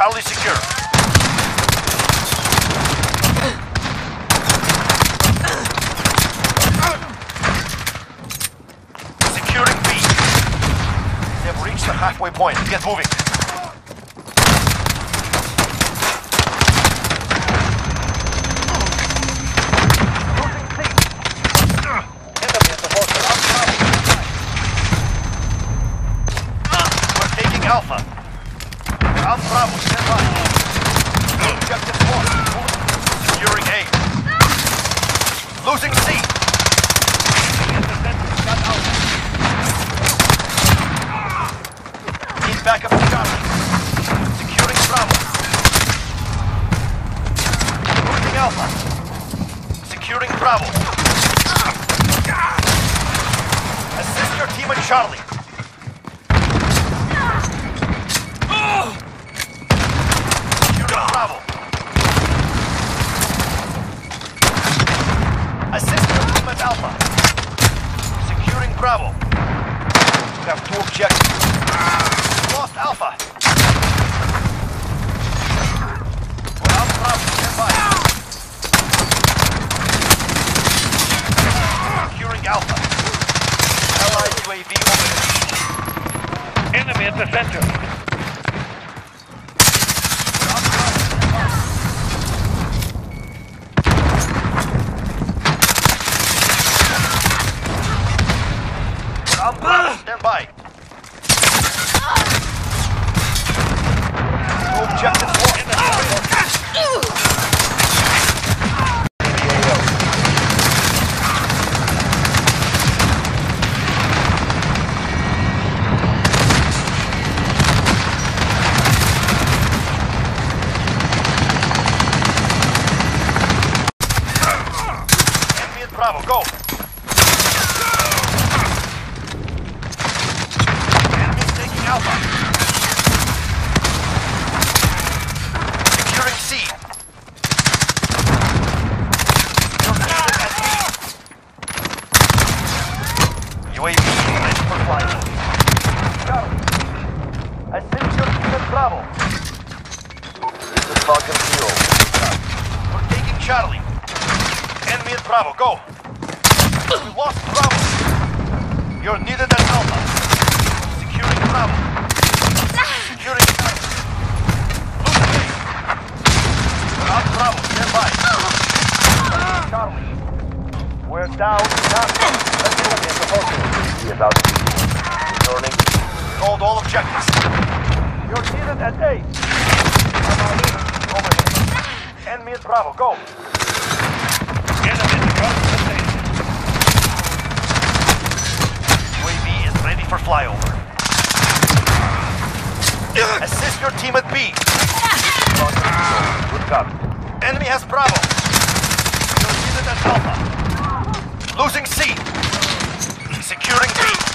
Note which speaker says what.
Speaker 1: Charlie secure. Securing B. They've reached the halfway point. Get moving. Alpha Bravo, stand by. Objective lost. Securing A. Losing C. In the center, shut out. Need backup for Charlie. Securing Bravo. Losing Alpha. Securing Bravo. Assist your team at Charlie. Securing Bravo. Assist your team at Alpha. Securing Bravo. We have. Ah, lost Alpha. Alpha. Allied UAV overhead.
Speaker 2: Enemy at the center.
Speaker 1: We're on Stand by. Two objectives lost. Enemy at Bravo. Go. Enemy taking Alpha. Securing C. You're needed at B. UAV ready for flight. Your team at Bravo. This is Falcon Zero. We're taking Charlie. Enemy at Bravo. Go. We lost Bravo. You're needed at Alpha. Securing Bravo. Securing Bravo. Stand by. Charlie. We're down. Down. Let's go. Hotel. About to begin. Returning. Hold all objectives. You're needed at A. Overhead. Enemy at Bravo. Go. UAV is ready for flyover. Assist your team at B. Good copy. Enemy has Bravo. You're needed at Alpha. Losing C. Securing B.